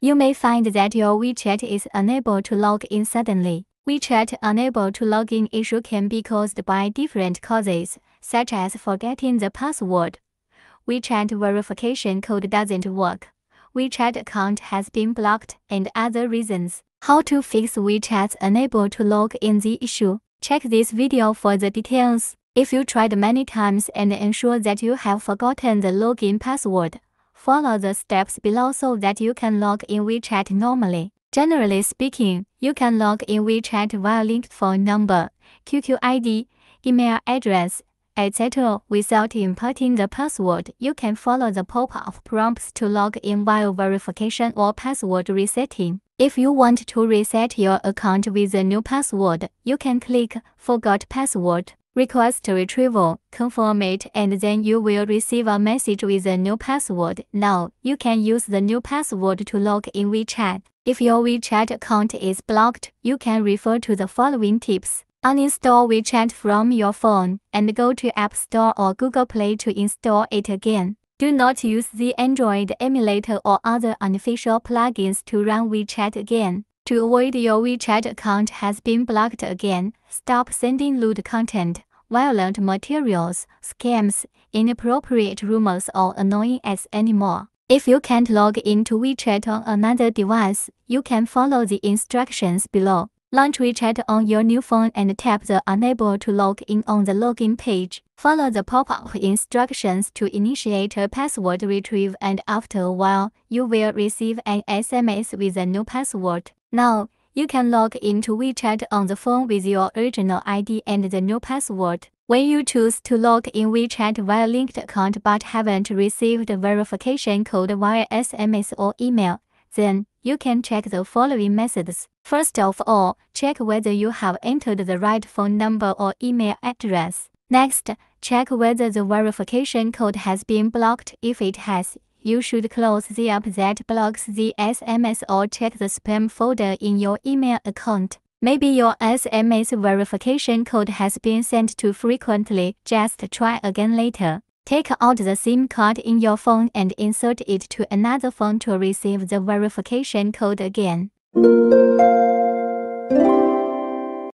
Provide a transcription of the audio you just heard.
You may find that your WeChat is unable to log in suddenly. WeChat unable to log in issue can be caused by different causes, such as forgetting the password. WeChat verification code doesn't work. WeChat account has been blocked and other reasons. How to fix WeChat's unable to log in the issue? Check this video for the details. If you tried many times and ensure that you have forgotten the login password, follow the steps below so that you can log in WeChat normally. Generally speaking, you can log in WeChat via linked phone number, QQ ID, email address, etc. Without inputting the password, you can follow the pop-up prompts to log in via verification or password resetting. If you want to reset your account with a new password, you can click Forgot Password, request retrieval, confirm it, and then you will receive a message with a new password. Now, you can use the new password to log in WeChat. If your WeChat account is blocked, you can refer to the following tips. Uninstall WeChat from your phone and go to App Store or Google Play to install it again. Do not use the Android emulator or other unofficial plugins to run WeChat again. To avoid your WeChat account has been blocked again, stop sending lewd content, violent materials, scams, inappropriate rumors, or annoying ads anymore. If you can't log into WeChat on another device, you can follow the instructions below. Launch WeChat on your new phone and tap the Unable to log in on the login page. Follow the pop-up instructions to initiate a password retrieve and after a while, you will receive an SMS with a new password. Now, you can log into WeChat on the phone with your original ID and the new password. When you choose to log in WeChat via linked account but haven't received verification code via SMS or email, then you can check the following methods. First of all, check whether you have entered the right phone number or email address. Next, check whether the verification code has been blocked. If it has, you should close the app that blocks the SMS or check the spam folder in your email account. Maybe your SMS verification code has been sent too frequently. Just try again later. Take out the SIM card in your phone and insert it to another phone to receive the verification code again.